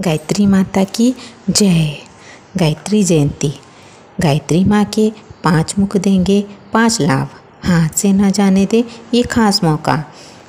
गायत्री माता की जय। गायत्री जयंती। गायत्री माँ के पाँच मुख देंगे, पाँच लाभ। हाथ से न जाने दे ये खास मौका।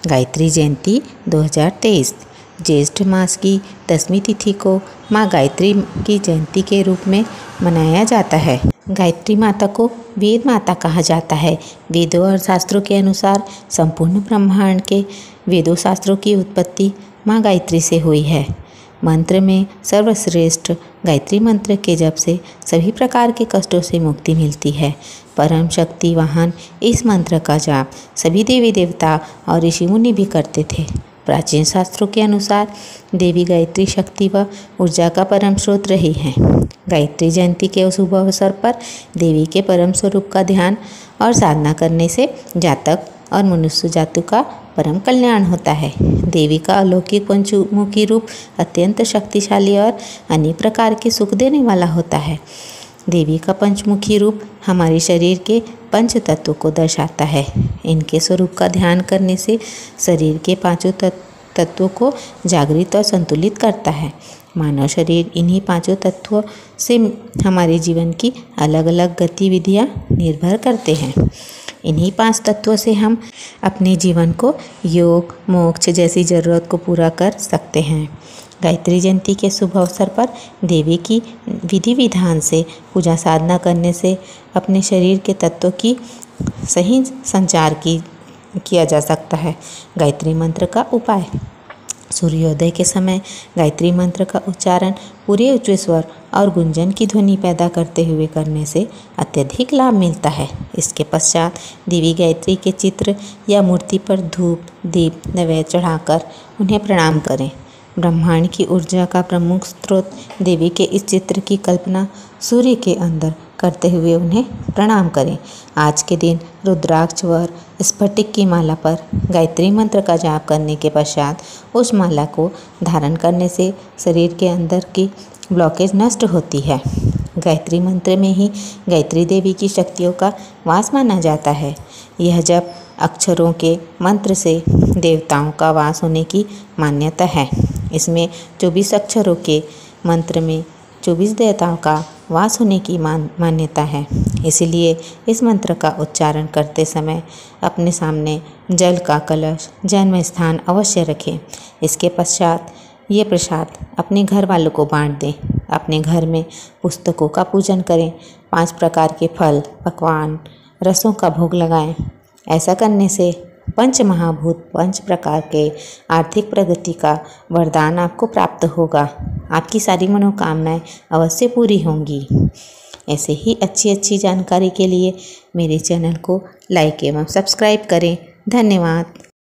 गायत्री जयंती 2023 ज्येष्ठ मास की दसवीं तिथि को माँ गायत्री की जयंती के रूप में मनाया जाता है। गायत्री माता को वेद माता कहा जाता है। वेदों और शास्त्रों के अनुसार संपूर्ण ब्रह्मांड के वेदों शास्त्रों की उत्पत्ति माँ गायत्री से हुई है। मंत्र में सर्वश्रेष्ठ गायत्री मंत्र के जप से सभी प्रकार के कष्टों से मुक्ति मिलती है। परम शक्ति वाहन इस मंत्र का जाप सभी देवी देवता और ऋषि मुनि भी करते थे। प्राचीन शास्त्रों के अनुसार देवी गायत्री शक्ति व ऊर्जा का परम स्रोत रही है। गायत्री जयंती के शुभ अवसर पर देवी के परम स्वरूप का ध्यान और साधना करने से जातक और मनुष्य जातु का परम कल्याण होता है। देवी का अलौकिक पंचमुखी रूप अत्यंत शक्तिशाली और अनेक प्रकार के सुख देने वाला होता है। देवी का पंचमुखी रूप हमारे शरीर के पंच तत्वों को दर्शाता है। इनके स्वरूप का ध्यान करने से शरीर के पाँचों तत्वों को जागृत और संतुलित करता है। मानव शरीर इन्हीं पाँचों तत्वों से हमारे जीवन की अलग अलग गतिविधियाँ निर्भर करते हैं। इन्हीं पाँच तत्वों से हम अपने जीवन को योग, मोक्ष जैसी ज़रूरत को पूरा कर सकते हैं। गायत्री जयंती के शुभ अवसर पर देवी की विधि विधान से, पूजा साधना करने से अपने शरीर के तत्वों की सही संचार की, किया जा सकता है। गायत्री मंत्र का उपाय। सूर्योदय के समय गायत्री मंत्र का उच्चारण, पूरे उच्च स्वर और गुंजन की ध्वनि पैदा करते हुए करने से अत्यधिक लाभ मिलता है। इसके पश्चात देवी गायत्री के चित्र या मूर्ति पर धूप, दीप, नैवेद्य चढ़ाकर उन्हें प्रणाम करें। ब्रह्मांड की ऊर्जा का प्रमुख स्रोत देवी के इस चित्र की कल्पना सूर्य के अंदर करते हुए उन्हें प्रणाम करें। आज के दिन रुद्राक्ष व स्फटिक की माला पर गायत्री मंत्र का जाप करने के पश्चात उस माला को धारण करने से शरीर के अंदर की ब्लॉकेज नष्ट होती है। गायत्री मंत्र में ही गायत्री देवी की शक्तियों का वास माना जाता है। यह जब अक्षरों के मंत्र से देवताओं का वास होने की मान्यता है। इसमें चौबीस अक्षरों के मंत्र में चौबीस देवताओं का वास होने की मान, मान्यता है। इसीलिए इस मंत्र का उच्चारण करते समय अपने सामने जल का कलश, जन्म स्थान अवश्य रखें। इसके पश्चात ये प्रसाद अपने घर वालों को बांट दें। अपने घर में पुस्तकों का पूजन करें। पाँच प्रकार के फल, पकवान, रसों का भोग लगाएँ। ऐसा करने से पंच महाभूत, पंच प्रकार के आर्थिक प्रगति का वरदान आपको प्राप्त होगा। आपकी सारी मनोकामनाएँ अवश्य पूरी होंगी। ऐसे ही अच्छी अच्छी जानकारी के लिए मेरे चैनल को लाइक एवं सब्सक्राइब करें। धन्यवाद।